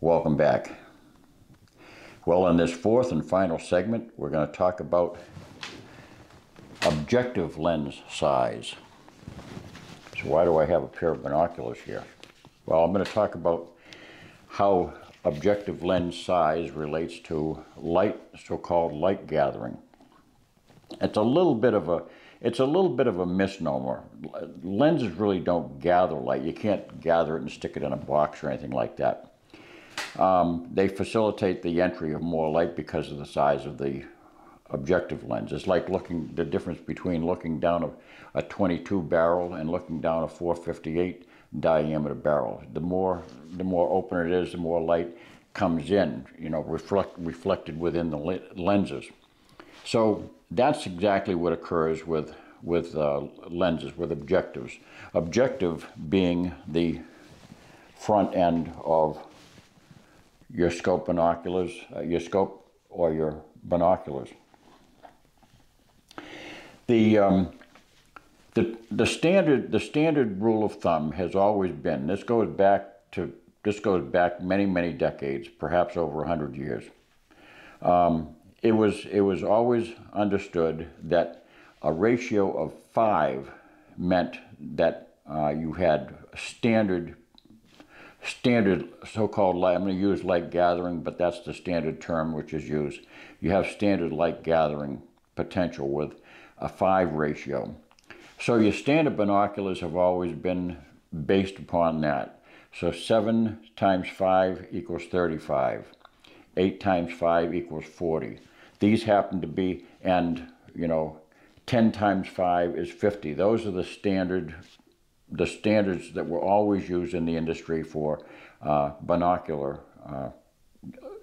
Welcome back. Well, in this fourth and final segment, we're going to talk about objective lens size. So why do I have a pair of binoculars here? Well, I'm going to talk about how objective lens size relates to light, so-called light gathering. It's a little bit of a it's a little bit of a misnomer. Lenses really don't gather light. You can't gather it and stick it in a box or anything like that. Um, they facilitate the entry of more light because of the size of the objective lens. It's like looking the difference between looking down a, a 22 barrel and looking down a 458 diameter barrel. The more the more open it is, the more light comes in, you know, reflect, reflected within the lenses. So that's exactly what occurs with with uh, lenses, with objectives. Objective being the front end of your scope binoculars, uh, your scope or your binoculars. The, um, the, the, standard, the standard rule of thumb has always been, this goes back to, this goes back many, many decades, perhaps over 100 years. Um, it, was, it was always understood that a ratio of five meant that uh, you had standard standard so-called light, I'm going to use light gathering, but that's the standard term which is used. You have standard light gathering potential with a 5 ratio. So your standard binoculars have always been based upon that. So 7 times 5 equals 35. 8 times 5 equals 40. These happen to be, and you know, 10 times 5 is 50. Those are the standard the standards that were always used in the industry for uh, binocular uh,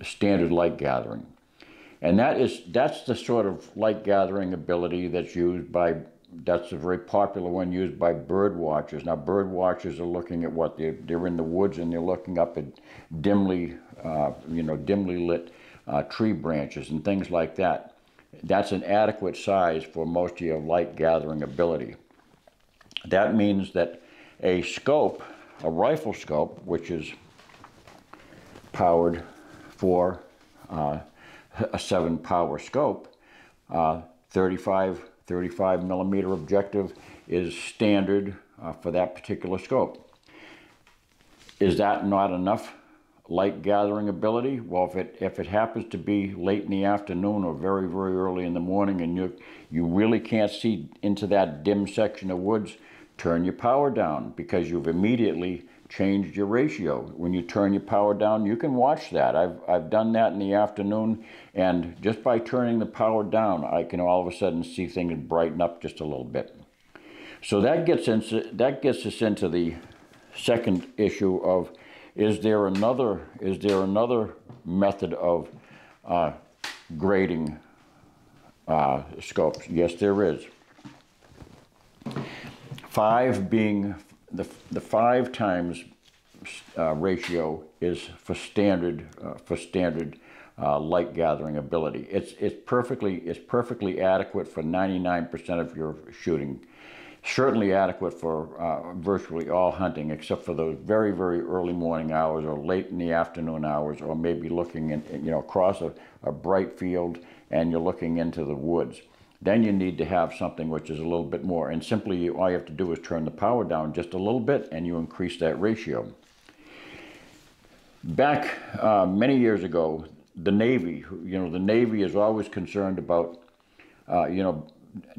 standard light gathering. And that is that's the sort of light gathering ability that's used by that's a very popular one used by bird watchers. Now bird watchers are looking at what they're, they're in the woods and they're looking up at dimly uh, you know dimly lit uh, tree branches and things like that. That's an adequate size for most of your light gathering ability. That means that a scope, a rifle scope, which is powered for uh, a 7 power scope, uh, 35, 35 millimeter objective is standard uh, for that particular scope. Is that not enough light gathering ability? Well, if it, if it happens to be late in the afternoon or very, very early in the morning and you, you really can't see into that dim section of woods, turn your power down because you've immediately changed your ratio. When you turn your power down, you can watch that. I've, I've done that in the afternoon, and just by turning the power down, I can all of a sudden see things brighten up just a little bit. So that gets, into, that gets us into the second issue of is there another, is there another method of uh, grading uh, scopes? Yes, there is. Five being the, the five times uh, ratio is for standard uh, for standard uh, light gathering ability. It's it's perfectly it's perfectly adequate for 99% of your shooting. Certainly adequate for uh, virtually all hunting, except for those very very early morning hours or late in the afternoon hours, or maybe looking in, you know across a, a bright field and you're looking into the woods. Then you need to have something which is a little bit more. And simply all you have to do is turn the power down just a little bit and you increase that ratio. Back uh, many years ago, the Navy, you know, the Navy is always concerned about, uh, you know,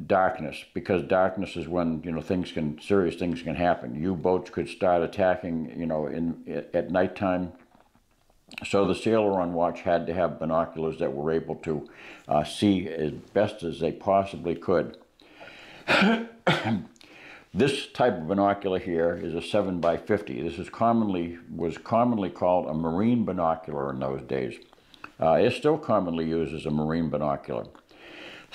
darkness because darkness is when you know things can serious things can happen. U-boats could start attacking, you know, in at nighttime so the sailor on watch had to have binoculars that were able to uh, see as best as they possibly could. this type of binocular here is a 7 by 50. This is commonly was commonly called a marine binocular in those days. Uh, it's still commonly used as a marine binocular.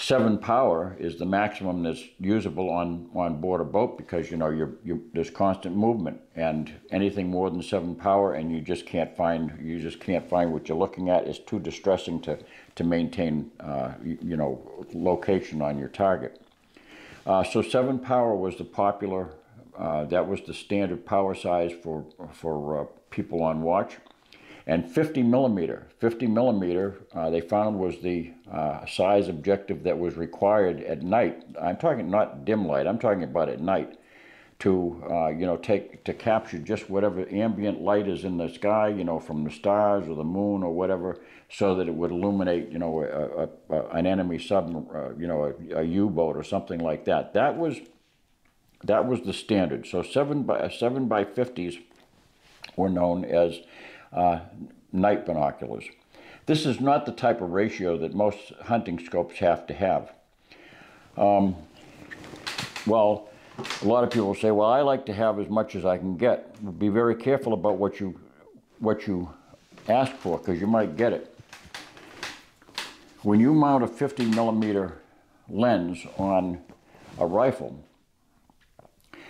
Seven power is the maximum that's usable on, on board a boat because you know you're, you, there's constant movement and anything more than seven power and you just can't find you just can't find what you're looking at is too distressing to to maintain uh, you, you, know location on your target. Uh, so seven power was the popular uh, that was the standard power size for for uh, people on watch. And 50 millimeter, 50 millimeter, uh, they found was the uh, size objective that was required at night. I'm talking not dim light. I'm talking about at night to uh, you know take to capture just whatever ambient light is in the sky, you know, from the stars or the moon or whatever, so that it would illuminate, you know, a, a, a, an enemy sub, uh, you know, a, U-boat or something like that. That was that was the standard. So seven by seven by fifties were known as uh, night binoculars. This is not the type of ratio that most hunting scopes have to have. Um, well a lot of people say, well, I like to have as much as I can get. Be very careful about what you, what you ask for because you might get it. When you mount a 50 millimeter lens on a rifle,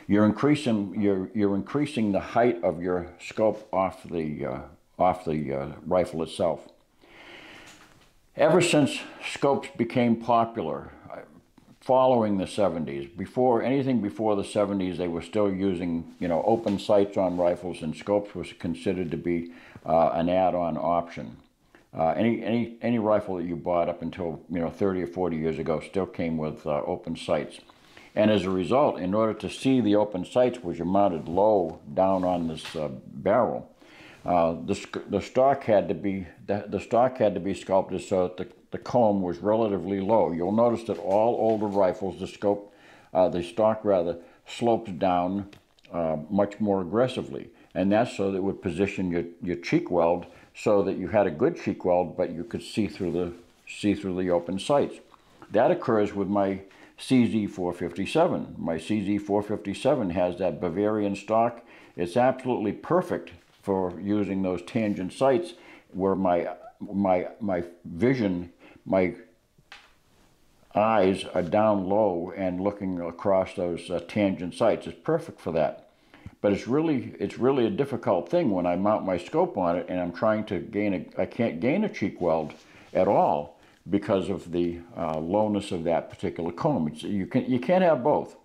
you're increasing, you're, you're increasing the height of your scope off the, uh, off the uh, rifle itself. Ever since scopes became popular, following the 70s. Before anything before the 70s, they were still using you know open sights on rifles, and scopes was considered to be uh, an add-on option. Uh, any any any rifle that you bought up until you know 30 or 40 years ago still came with uh, open sights. And as a result, in order to see the open sights, which are mounted low down on this uh, barrel, uh, the, the stock had to be the, the stock had to be sculpted so that the the comb was relatively low. You'll notice that all older rifles, the scope, uh, the stock rather, slopes down uh, much more aggressively. And that's so that it would position your, your cheek weld so that you had a good cheek weld, but you could see through the, see through the open sights. That occurs with my CZ457. My CZ457 has that Bavarian stock. It's absolutely perfect for using those tangent sights where my my my vision my eyes are down low and looking across those uh, tangent sights. It's perfect for that. But it's really it's really a difficult thing when I mount my scope on it and I'm trying to gain a I can't gain a cheek weld at all because of the uh, lowness of that particular comb. You can you can't have both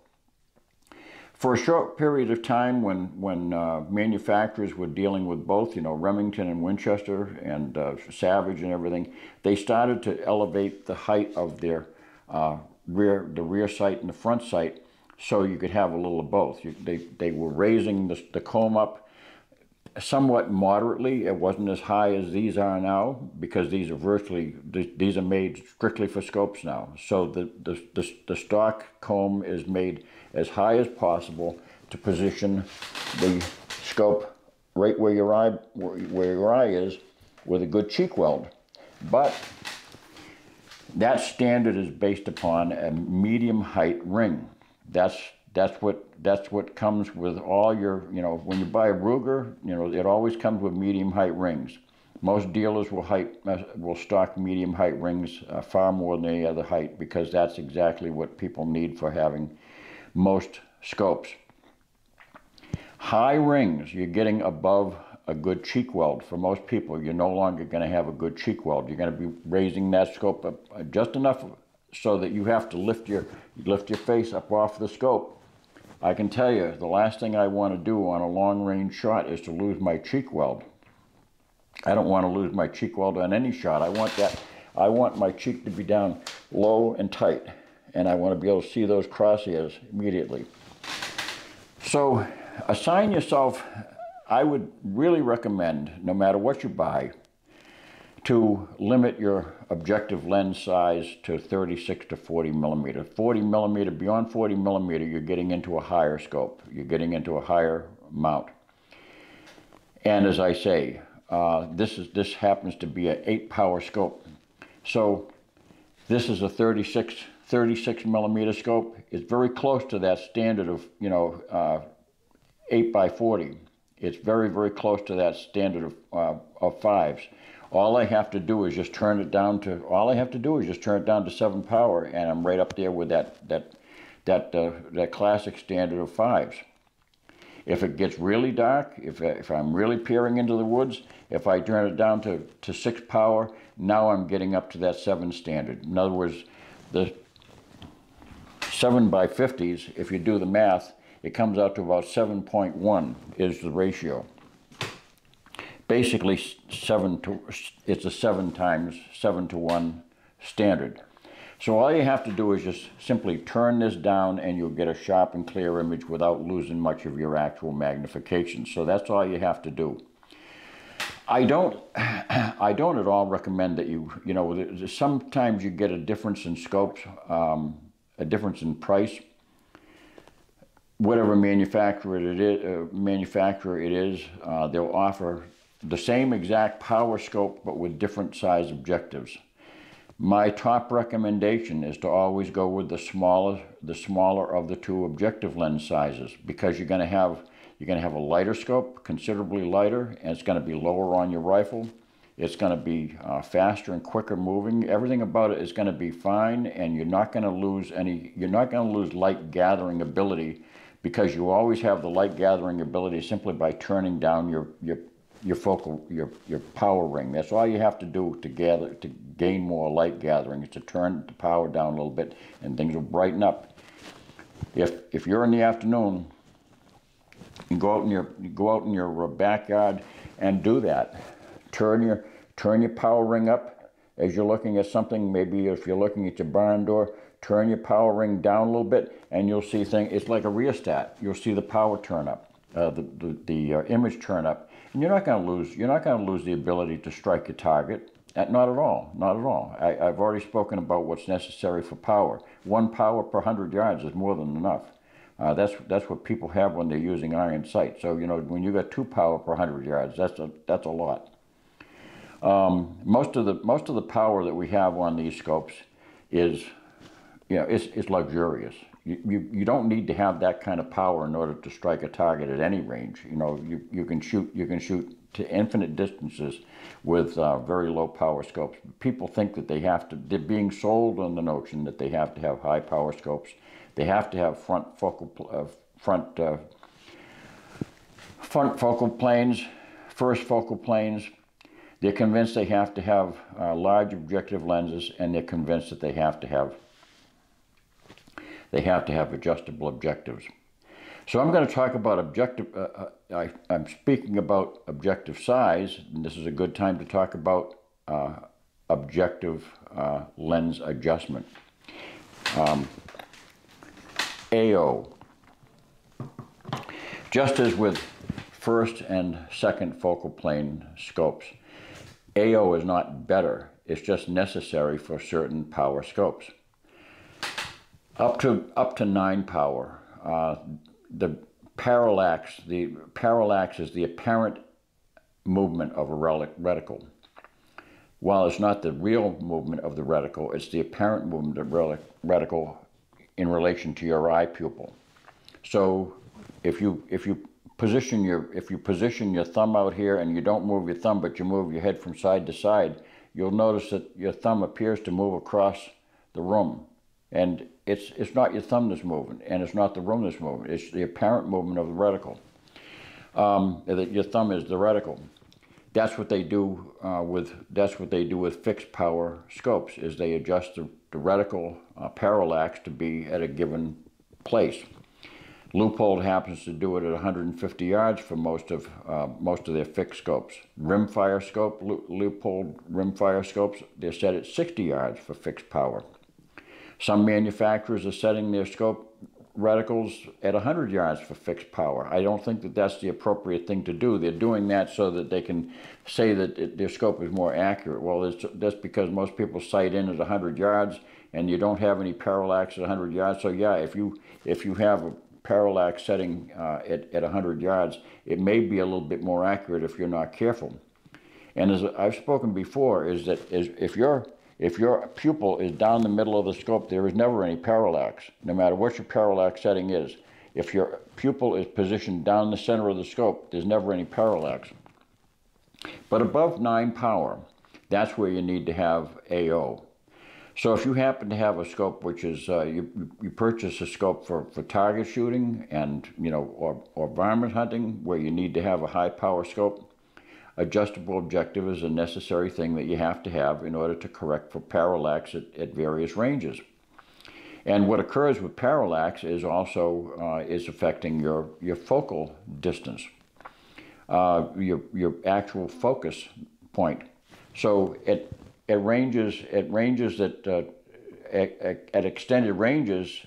for a short period of time when, when uh, manufacturers were dealing with both, you know, Remington and Winchester and uh, Savage and everything, they started to elevate the height of their uh, rear, the rear sight and the front sight so you could have a little of both. You, they, they were raising the, the comb up somewhat moderately. It wasn't as high as these are now because these are virtually, these are made strictly for scopes now. So the, the, the, the stock comb is made as high as possible to position the scope right where your eye, where your eye is with a good cheek weld. But that standard is based upon a medium height ring. That's that's what that's what comes with all your you know when you buy a Ruger you know it always comes with medium height rings. Most dealers will height will stock medium height rings uh, far more than any other height because that's exactly what people need for having most scopes. High rings, you're getting above a good cheek weld. For most people, you're no longer going to have a good cheek weld. You're going to be raising that scope up uh, just enough so that you have to lift your lift your face up off the scope. I can tell you, the last thing I want to do on a long range shot is to lose my cheek weld. I don't want to lose my cheek weld on any shot. I want that. I want my cheek to be down low and tight and I want to be able to see those crosshairs immediately. So assign yourself, I would really recommend, no matter what you buy, to limit your objective lens size to 36 to 40 millimeter. 40 millimeter, beyond 40 millimeter, you're getting into a higher scope. You're getting into a higher mount. And as I say, uh, this is this happens to be an eight power scope. So this is a 36 36 millimeter scope It's very close to that standard of, you know, uh, 8 by 40. It's very, very close to that standard of, uh, of fives. All I have to do is just turn it down to, all I have to do is just turn it down to 7 power, and I'm right up there with that, that, that, uh, that classic standard of fives. If it gets really dark, if, if I'm really peering into the woods, if I turn it down to, to 6 power, now I'm getting up to that 7 standard. In other words, the 7 by 50s, if you do the math, it comes out to about 7.1 is the ratio. Basically seven to, it's a seven times, seven to one standard. So all you have to do is just simply turn this down and you'll get a sharp and clear image without losing much of your actual magnification. So that's all you have to do. I don't, I don't at all recommend that you, you know, sometimes you get a difference in scopes, um, a difference in price. Whatever manufacturer it is, uh, manufacturer it is, uh, they'll offer the same exact power scope but with different size objectives. My top recommendation is to always go with the smaller, the smaller of the two objective lens sizes because you're going to have you're going to have a lighter scope, considerably lighter, and it's going to be lower on your rifle. It's going to be uh, faster and quicker moving. Everything about it is going to be fine, and you're not going to lose any. You're not going to lose light gathering ability because you always have the light gathering ability simply by turning down your your your focal your your power ring. That's all you have to do to gather to gain more light gathering is to turn the power down a little bit, and things will brighten up. If if you're in the afternoon, you go out in your you go out in your uh, backyard and do that. Turn your turn your power ring up as you're looking at something. Maybe if you're looking at your barn door, turn your power ring down a little bit, and you'll see things. It's like a rheostat. You'll see the power turn up, uh, the the, the uh, image turn up and you're not going to lose. You're not going to lose the ability to strike a target. Uh, not at all. Not at all. I, have already spoken about what's necessary for power. One power per hundred yards is more than enough. Uh, that's that's what people have when they're using iron sight. So you know when you got two power per hundred yards, that's a that's a lot. Um, most of the most of the power that we have on these scopes is, you know, it's, it's luxurious. You, you, don't need to have that kind of power in order to strike a target at any range. You know, you, you can shoot you can shoot to infinite distances with uh, very low power scopes. People think that they have to. They're being sold on the notion that they have to have high power scopes. They have to have front focal uh, front uh, front focal planes, first focal planes. They're convinced they have to have uh, large objective lenses, and they're convinced that they have to have they have to have adjustable objectives. So I'm going to talk about objective, uh, uh I, am speaking about objective size, and this is a good time to talk about uh, objective uh, lens adjustment. Um, AO. Just as with first and second focal plane scopes, AO is not better, it's just necessary for certain power scopes up to up to nine power. Uh, the parallax, the parallax is the apparent movement of a reticle. While it's not the real movement of the reticle, it's the apparent movement of reticle in relation to your eye pupil. So, if you if you position your if you position your thumb out here and you don't move your thumb, but you move your head from side to side, you'll notice that your thumb appears to move across the room, and it's, it's not your thumb that's moving, and it's not the room that's moving. It's the apparent movement of the reticle. Um, that your thumb is the reticle. That's what they do uh, with that's what they do with fixed power scopes. Is they adjust the, the reticle uh, parallax to be at a given place. Leupold happens to do it at 150 yards for most of uh, most of their fixed scopes. Rimfire scope, Leupold rimfire scopes, they're set at 60 yards for fixed power. Some manufacturers are setting their scope reticles at 100 yards for fixed power. I don't think that that's the appropriate thing to do. They're doing that so that they can say that it, their scope is more accurate. Well, that's because most people sight in at 100 yards and you don't have any parallax at 100 yards. So yeah, if you if you have a parallax setting uh, at, at 100 yards, it may be a little bit more accurate if you're not careful. And as I've spoken before, is that is, if you're if your pupil is down the middle of the scope, there is never any parallax, no matter what your parallax setting is. If your pupil is positioned down the center of the scope, there's never any parallax. But above 9 power, that's where you need to have AO. So if you happen to have a scope which is, uh, you, you purchase a scope for, for target shooting and, you know, or, or varmint hunting where you need to have a high power scope, adjustable objective is a necessary thing that you have to have in order to correct for parallax at, at various ranges. And what occurs with parallax is also uh, is affecting your, your focal distance. uh, your your actual focus point. So it it ranges it ranges at, uh, at, at extended ranges.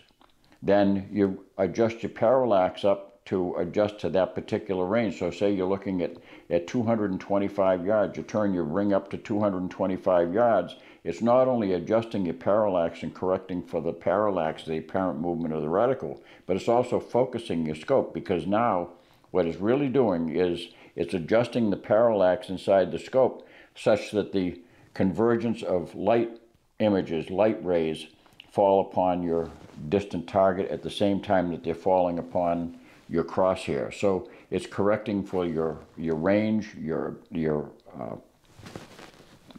Then you adjust your parallax up to adjust to that particular range. So say you're looking at, at 225 yards, you turn your ring up to 225 yards. It's not only adjusting your parallax and correcting for the parallax, the apparent movement of the reticle, but it's also focusing your scope because now what it's really doing is it's adjusting the parallax inside the scope such that the convergence of light images, light rays, fall upon your distant target at the same time that they're falling upon your crosshair. So it's correcting for your, your range, your, your uh,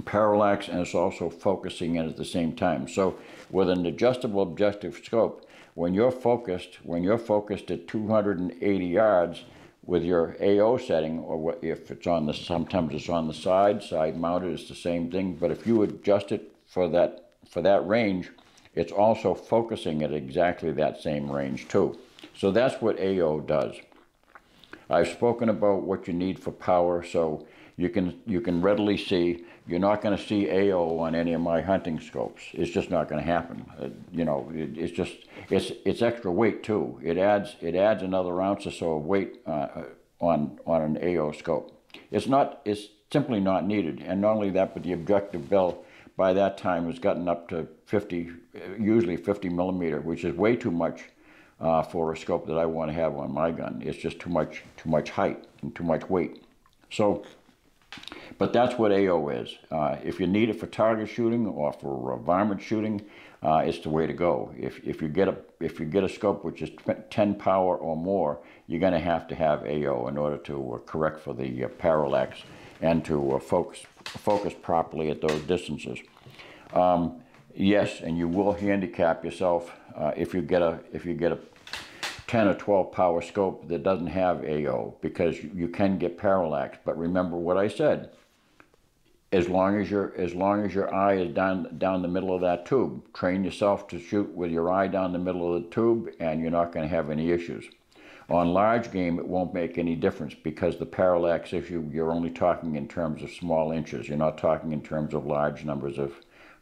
parallax, and it's also focusing in at the same time. So with an adjustable objective scope, when you're focused, when you're focused at 280 yards, with your AO setting, or what, if it's on the, sometimes it's on the side, side mounted, it's the same thing. But if you adjust it for that, for that range, it's also focusing at exactly that same range too. So that's what AO does. I've spoken about what you need for power, so you can you can readily see you're not going to see AO on any of my hunting scopes. It's just not going to happen. Uh, you know, it, it's just it's it's extra weight too. It adds it adds another ounce or so of weight uh, uh on on an AO scope. It's not it's simply not needed. And not only that, but the objective bell by that time has gotten up to 50, usually 50 millimeter, which is way too much uh, for a scope that I want to have on my gun. It's just too much too much height and too much weight. So but that's what AO is. Uh, if you need it for target shooting or for uh, varmint shooting, uh, it's the way to go. If, if you get a if you get a scope which is 10 power or more, you're going to have to have AO in order to uh, correct for the uh, parallax and to uh, focus focus properly at those distances. Um, yes, and you will handicap yourself if you get a if you get a 10 or 12 power scope that doesn't have AO because you can get parallax. But remember what I said. As long as your as long as your eye is down down the middle of that tube, train yourself to shoot with your eye down the middle of the tube, and you're not going to have any issues. On large game, it won't make any difference because the parallax issue, you're only talking in terms of small inches. You're not talking in terms of large numbers of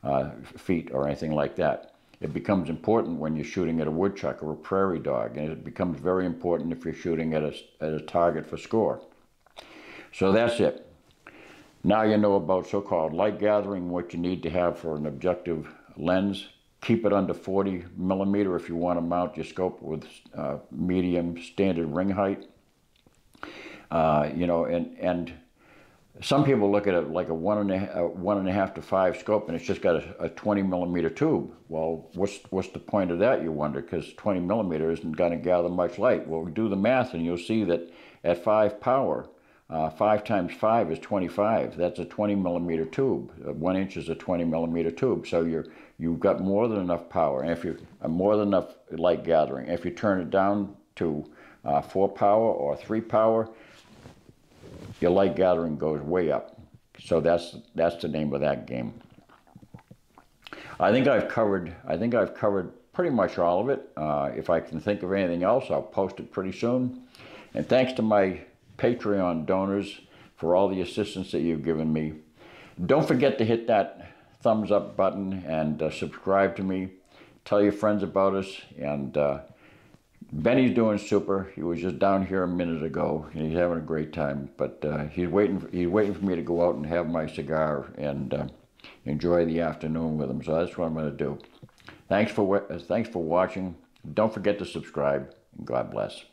uh, feet or anything like that. It becomes important when you're shooting at a woodchuck or a prairie dog, and it becomes very important if you're shooting at a, at a target for score. So that's it. Now you know about so-called light gathering, what you need to have for an objective lens. Keep it under 40 millimeter if you want to mount your scope with uh, medium standard ring height. Uh, you know, and, and some people look at it like a one and a, a one and a half to five scope, and it's just got a, a 20 millimeter tube. Well, what's what's the point of that? You wonder, because 20 millimeter isn't going to gather much light. Well, do the math, and you'll see that at five power, uh, five times five is 25. That's a 20 millimeter tube. Uh, one inch is a 20 millimeter tube. So you're you've got more than enough power, and if you uh, more than enough light gathering. If you turn it down to uh, four power or three power your light gathering goes way up. So that's that's the name of that game. I think I've covered. I think I've covered pretty much all of it. Uh, if I can think of anything else, I'll post it pretty soon. And thanks to my Patreon donors for all the assistance that you've given me. Don't forget to hit that thumbs up button and uh, subscribe to me. Tell your friends about us and. Uh, Benny's doing super. He was just down here a minute ago, and he's having a great time. But uh, he's waiting. For, he's waiting for me to go out and have my cigar and uh, enjoy the afternoon with him. So that's what I'm going to do. Thanks for thanks for watching. Don't forget to subscribe. And God bless.